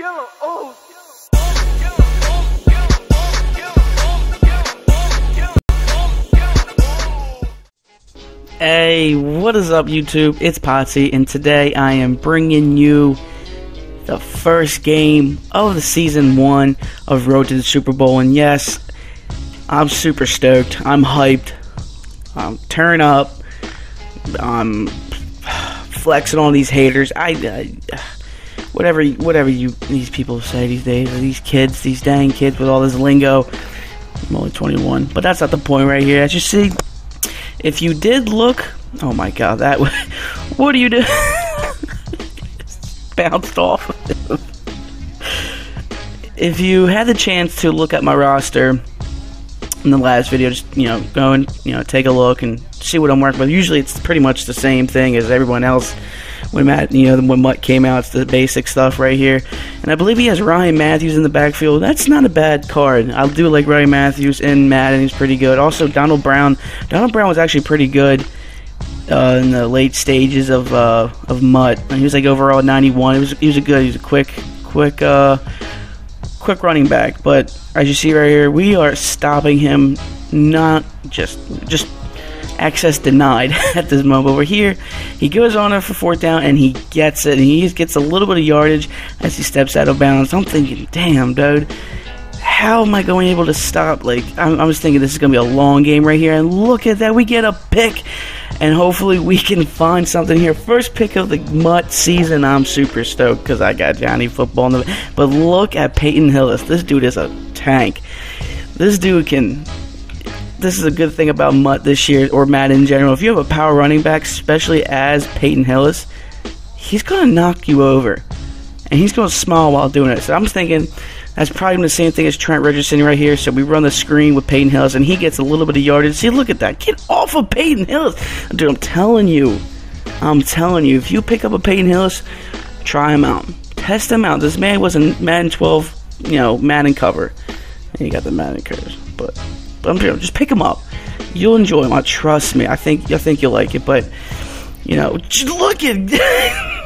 killer, oh, Hey, what is up, YouTube? It's Pottsy, and today I am bringing you the first game of the season one of Road to the Super Bowl. And yes, I'm super stoked. I'm hyped. I'm turn up. I'm flexing on these haters. I, I whatever, whatever you these people say these days. These kids, these dang kids with all this lingo. I'm only 21, but that's not the point right here. As you see, if you did look, oh my god, that what do you do? Bounced off. if you had the chance to look at my roster in the last video, just you know, go and you know take a look and see what I'm working with. Usually, it's pretty much the same thing as everyone else. When Matt, you know, when MUT came out, it's the basic stuff right here. And I believe he has Ryan Mathews in the backfield. That's not a bad card. I do like Ryan Mathews in Madden. He's pretty good. Also, Donald Brown. Donald Brown was actually pretty good uh, in the late stages of uh, of MUT. He was like overall 91. He was he was a good. He was a quick quick uh, quick running back. But as you see right here, we are stopping him. Not just just access denied at this moment. We're here. He goes on it for fourth down and he gets it. And he gets a little bit of yardage as he steps out of bounds. I'm thinking, damn, dude. How am I going to be able to stop? Like, I, I was thinking this is going to be a long game right here. And look at that. We get a pick. And hopefully we can find something here. First pick of the MUT season. I'm super stoked because I got Johnny football. In the, but look at Peyton Hillis. This dude is a tank. This dude can this is a good thing about MUT this year, or Matt in general. If you have a power running back, especially as Peyton Hillis, he's going to knock you over. And he's going to smile while doing it. So I'm thinking that's probably the same thing as Trent Richardson right here. So we run the screen with Peyton Hillis, and he gets a little bit of yardage. See, look at that. Get off of Peyton Hillis. Dude, I'm telling you. I'm telling you. If you pick up a Peyton Hillis, try him out. Test him out. This man was in Madden 12, you know, Madden cover. And he got the Madden. But but I'm just pick them up. You'll enjoy them. Trust me. I think I think you'll like it. But you know, look at.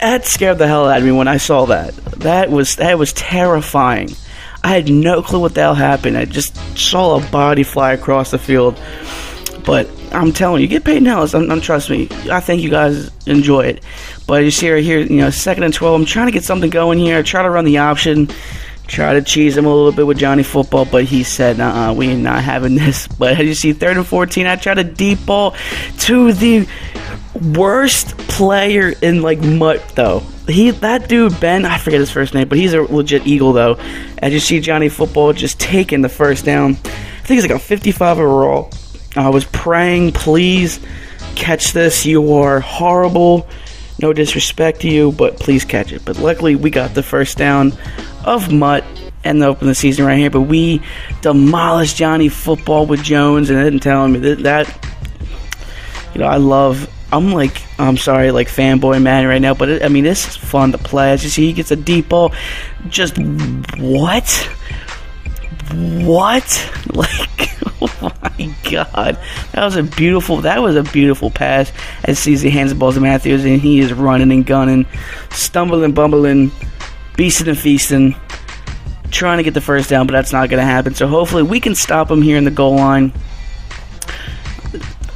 that scared the hell out of me when I saw that. That was that was terrifying. I had no clue what the hell happened. I just saw a body fly across the field. But I'm telling you, get paid now. I'm, I'm, trust me. I think you guys enjoy it. But you see right here, you know, second and twelve. I'm trying to get something going here. Try to run the option. Try to cheese him a little bit with Johnny Football, but he said, "Uh, we ain't not having this." But as you see, third and fourteen, I try to deep ball to the worst player in like MUT though. He that dude Ben, I forget his first name, but he's a legit Eagle though. As you see, Johnny Football just taking the first down. I think he's like a 55 overall. I was praying, please catch this. You are horrible. No disrespect to you, but please catch it. But luckily, we got the first down of Mutt and open the season right here. But we demolished Johnny football with Jones, and it didn't tell me that, that. You know, I love. I'm like, I'm sorry, like fanboy man right now, but it, I mean, this is fun to play. As you see, he gets a deep ball. Just what? What? Like, oh my god, that was a beautiful. That was a beautiful pass. As CZ hands the ball to Mathews, and he is running and gunning, stumbling, bumbling, beasting and feasting, trying to get the first down, but that's not going to happen. So hopefully we can stop him here in the goal line.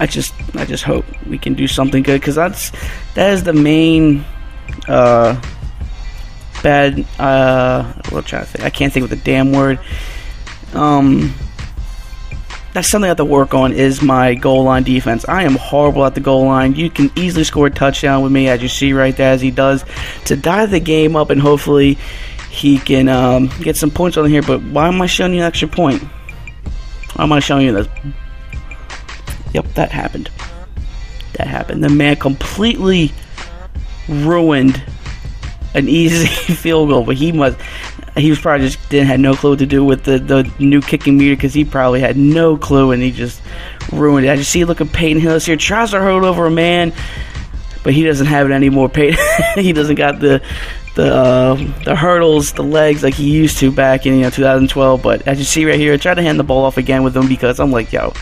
I just, I just hope we can do something good because that's that is the main. Uh, bad. Uh, what trying to think? I can't think of the damn word. Um, that's something I have to work on is my goal line defense. I am horrible at the goal line. You can easily score a touchdown with me, as you see right there, as he does, to die the game up, and hopefully he can um, get some points on here. But why am I showing you an extra point? Why am I showing you this? Yep, that happened. That happened. The man completely ruined an easy field goal, but he must he was probably just didn't had no clue what to do with the, the new kicking meter because he probably had no clue and he just ruined it. I just see look at Peyton Hillis here tries to hurdle over a man, but he doesn't have it anymore. Peyton he doesn't got the the uh, the hurdles, the legs like he used to back in you know 2012. But as you see right here, I tried to hand the ball off again with him because I'm like, yo,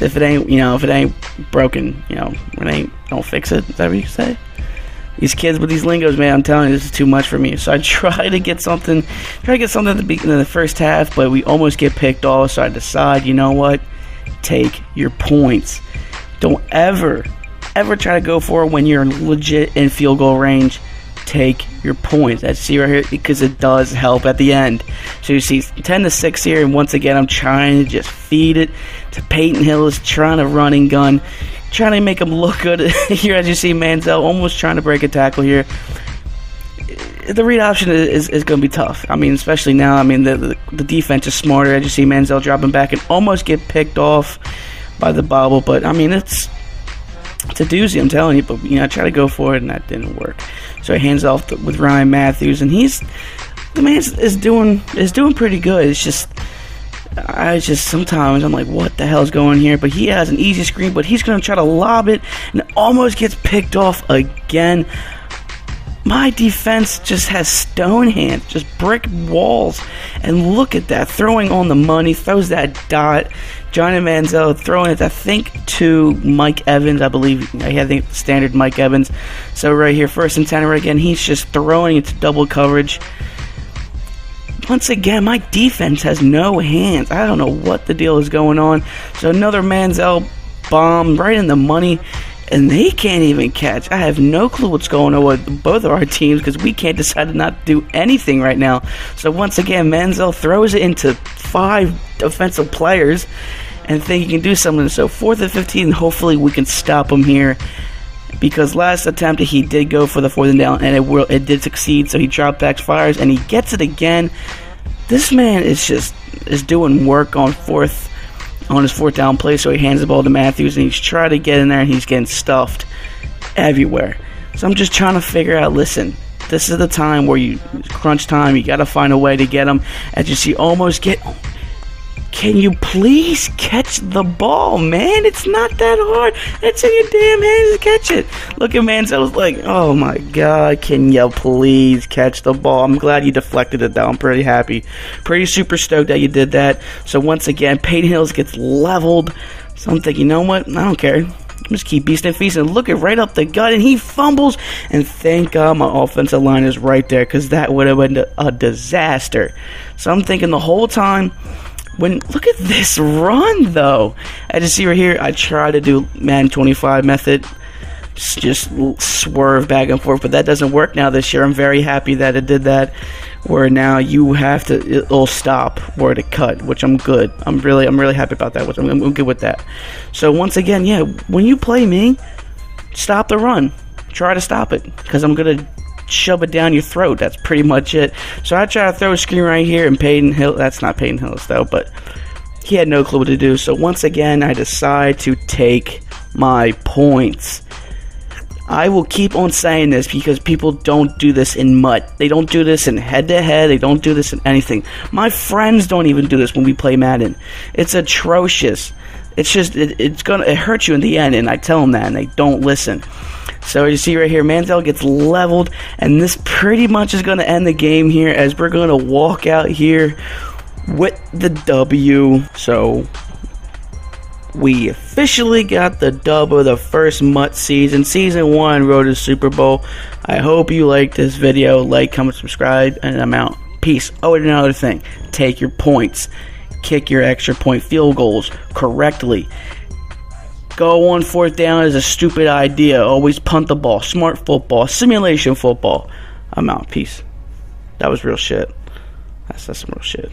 if it ain't, you know, if it ain't broken, you know, it ain't, don't fix it. Is that what you say? These kids with these lingos, man, I'm telling you, this is too much for me. So I try to get something, try to get something at the beginning of the first half, but we almost get picked off. So I decide, you know what? Take your points. Don't ever, ever try to go for it when you're legit in field goal range take your points. I see right here because it does help at the end. So you see 10 to 6 here, and once again, I'm trying to just feed it to Peyton Hillis, trying to run and gun, trying to make him look good here. As you see, Manziel almost trying to break a tackle here. The read option is, is, is going to be tough. I mean, especially now. I mean, the, the, the defense is smarter. As you see, Manziel dropping back and almost get picked off by the bobble. But I mean, it's it's a doozy, I'm telling you. But you know, I tried to go for it, and that didn't work. So he hands off with Ryan Mathews, and he's the man is doing is doing pretty good. It's just I just sometimes I'm like, what the hell's going here? But he has an easy screen, but he's gonna try to lob it and almost gets picked off again. My defense just has stone hands, just brick walls. And look at that, throwing on the money, throws that dot. Johnny Manziel throwing it, I think, to Mike Evans. I believe, I think standard Mike Evans. So right here, first and ten again, he's just throwing it to double coverage. Once again, my defense has no hands. I don't know what the deal is going on. So another Manziel bomb right in the money and they can't even catch. I have no clue what's going on with both of our teams because we can't decide to not do anything right now. So once again, Manziel throws it into five defensive players and think he can do something. So fourth and 15, hopefully we can stop him here. Because last attempt he did go for the fourth and down and it will it did succeed. So he dropped back, fires, and he gets it again. This man is just is doing work on fourth on his fourth down play, so he hands the ball to Mathews and he's trying to get in there and he's getting stuffed everywhere. So I'm just trying to figure out listen, this is the time where you crunch time, you got to find a way to get him. As you see, almost get can you please catch the ball, man? It's not that hard. It's in your damn hands to catch it. Look at Manziel was like, oh my god, can you please catch the ball? I'm glad you deflected it though. I'm pretty happy. Pretty super stoked that you did that. So once again, Peyton Hillis gets leveled. So I'm thinking, you know what? I don't care. Just keep beasting feasting. Look it right up the gut, and he fumbles. And thank God my offensive line is right there, because that would have been a disaster. So I'm thinking the whole time when look at this run though. I just see right here. I try to do man 25 method, just, swerve back and forth, but that doesn't work now this year. I'm very happy that it did that. Where now you have to it'll stop where to cut, which I'm good. I'm really I'm really happy about that. Which I'm, I'm good with that. So once again, yeah, when you play me, stop the run. Try to stop it because I'm gonna shove it down your throat. That's pretty much it. So I try to throw a screen right here, and Peyton Hill. That's not Peyton Hillis though, but he had no clue what to do. So once again, I decide to take my points. I will keep on saying this because people don't do this in MUT. They don't do this in head to head. They don't do this in anything. My friends don't even do this when we play Madden. It's atrocious. It's just it, it's gonna it hurt you in the end, and I tell them that, and they don't listen. So you see right here, Manziel gets leveled, and this pretty much is going to end the game here as we're going to walk out here with the W. So we officially got the dub of the first MUT season. Season 1 road to Super Bowl. I hope you liked this video. Like, comment, subscribe, and I'm out. Peace. Oh, and another thing. Take your points. Kick your extra point field goals correctly. Go on fourth down is a stupid idea. Always punt the ball. Smart football. Simulation football. I'm out. Peace. That was real shit. That's, that's some real shit.